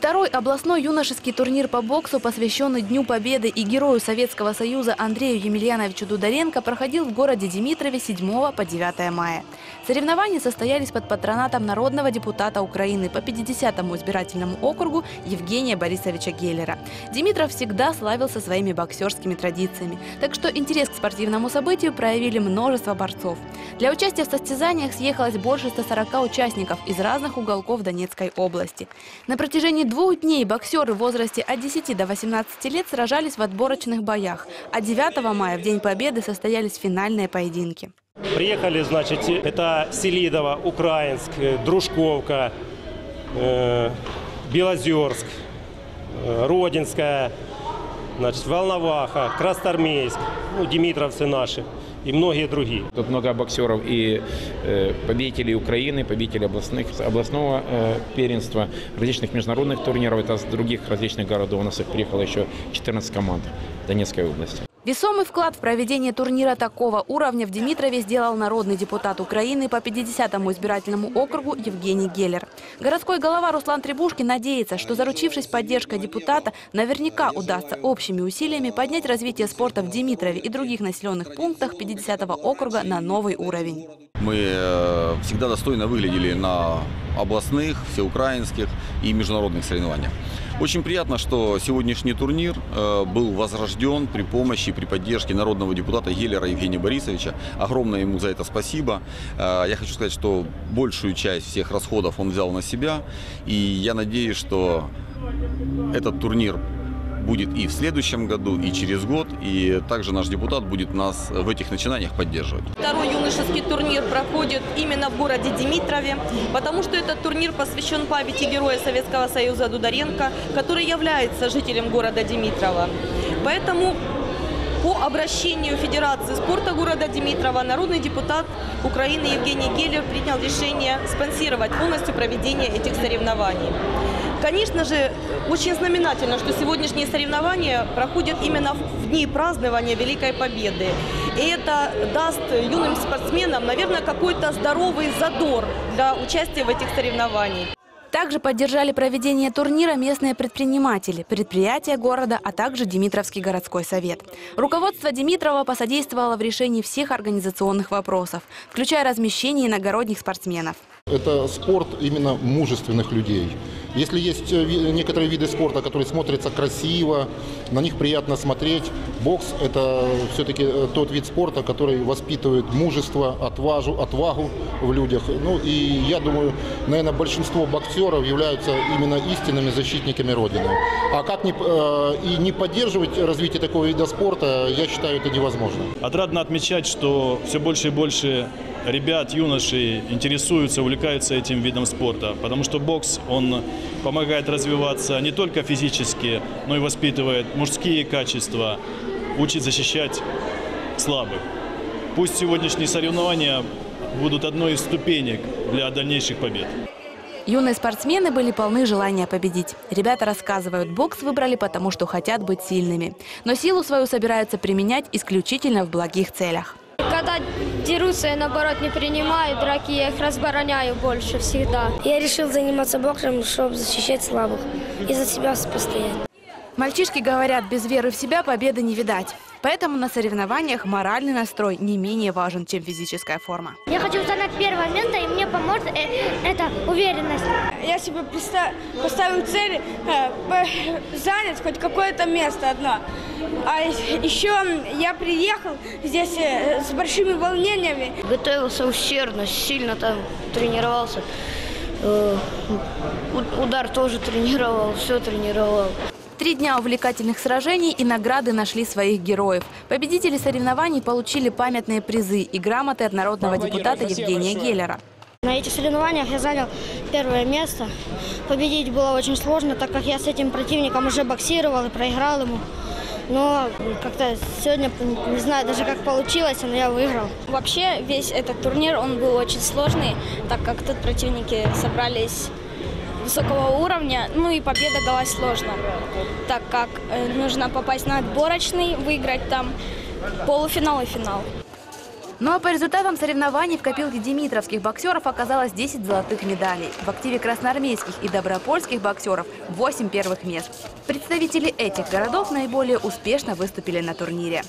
Второй областной юношеский турнир по боксу, посвященный Дню Победы и Герою Советского Союза Андрею Емельяновичу Дударенко, проходил в городе Димитрове с 7 по 9 мая. Соревнования состоялись под патронатом народного депутата Украины по 50-му избирательному округу Евгения Борисовича Геллера. Димитров всегда славился своими боксерскими традициями, так что интерес к спортивному событию проявили множество борцов. Для участия в состязаниях съехалось больше 140 участников из разных уголков Донецкой области. На протяжении двух дней боксеры в возрасте от 10 до 18 лет сражались в отборочных боях, а 9 мая, в День Победы, состоялись финальные поединки. Приехали, значит, это Селидово, Украинск, э, Дружковка, э, Белозерск, э, Родинская, значит, Волноваха, Красноармейск, ну, Димитровцы наши и многие другие. Тут много боксеров и э, победителей Украины, победителей областных, областного э, первенства, различных международных турниров. Это с других различных городов. У нас их приехало еще 14 команд Донецкой области. Весомый вклад в проведение турнира такого уровня в Димитрове сделал народный депутат Украины по 50-му избирательному округу Евгений Геллер. Городской голова Руслан Требушкин надеется, что заручившись поддержкой депутата, наверняка удастся общими усилиями поднять развитие спорта в Димитрове и других населенных пунктах 50-го округа на новый уровень. Мы э, всегда достойно выглядели на областных, всеукраинских и международных соревнованиях. Очень приятно, что сегодняшний турнир э, был возрожден при помощи, при поддержке народного депутата Геллера Евгения Борисовича. Огромное ему за это спасибо. Э, Я хочу сказать, что большую часть всех расходов он взял на себя. И я надеюсь, что этот турнир будет и в следующем году, и через год. И также наш депутат будет нас в этих начинаниях поддерживать. Второй юношеский турнир проходит именно в городе Димитрове, потому что этот турнир посвящен памяти героя Советского Союза Дударенко, который является жителем города Димитрова. Поэтому по обращению Федерации спорта города Димитрова народный депутат Украины Евгений Геллер принял решение спонсировать полностью проведение этих соревнований. Конечно же, очень знаменательно, что сегодняшние соревнования проходят именно в дни празднования Великой Победы. И это даст юным спортсменам, наверное, какой-то здоровый задор для участия в этих соревнованиях. Также поддержали проведение турнира местные предприниматели, предприятия города, а также Димитровский городской совет. Руководство Димитрова посодействовало в решении всех организационных вопросов, включая размещение иногородних спортсменов. Это спорт именно мужественных людей. Если есть э, некоторые виды спорта, которые смотрятся красиво, на них приятно смотреть, бокс – это все-таки э, тот вид спорта, который воспитывает мужество, отважу, отвагу в людях. Ну и я думаю, наверное, большинство боксеров являются именно истинными защитниками Родины. А как не, э, и не поддерживать развитие такого вида спорта, я считаю, это невозможно. Отрадно отмечать, что все больше и больше ребят, юношей интересуются, увлекаются этим видом спорта, потому что бокс, он помогает развиваться не только физически, но и воспитывает мужские качества, учит защищать слабых. Пусть сегодняшние соревнования будут одной из ступенек для дальнейших побед. Юные спортсмены были полны желания победить. Ребята рассказывают, бокс выбрали потому, что хотят быть сильными. Но силу свою собираются применять исключительно в благих целях. Когда дерутся, я наоборот не принимаю драки, я их разбороняю больше всегда. Я решил заниматься боксом, чтобы защищать слабых и за себя постоять. Мальчишки говорят, без веры в себя победы не видать. Поэтому на соревнованиях моральный настрой не менее важен, чем физическая форма. Я хочу занять первое место, и мне поможет э, эта уверенность. Я себе поставил цель э, занять хоть какое-то место одно. А еще я приехал здесь э, с большими волнениями. Готовился усердно, сильно там тренировался. Э, Удар тоже тренировал, все тренировал. Три дня увлекательных сражений и награды нашли своих героев. Победители соревнований получили памятные призы и грамоты от народного депутата Евгения Геллера. На этих соревнованиях я занял первое место. Победить было очень сложно, так как я с этим противником уже боксировал и проиграл ему. Но как-то сегодня, не знаю даже как получилось, но я выиграл. Вообще весь этот турнир, он был очень сложный, так как тут противники собрались высокого уровня, ну и победа далась сложно, так как э, нужно попасть на отборочный, выиграть там полуфинал и финал. Ну а по результатам соревнований в копилке димитровских боксеров оказалось 10 золотых медалей. В активе красноармейских и добропольских боксеров 8 первых мест. Представители этих городов наиболее успешно выступили на турнире.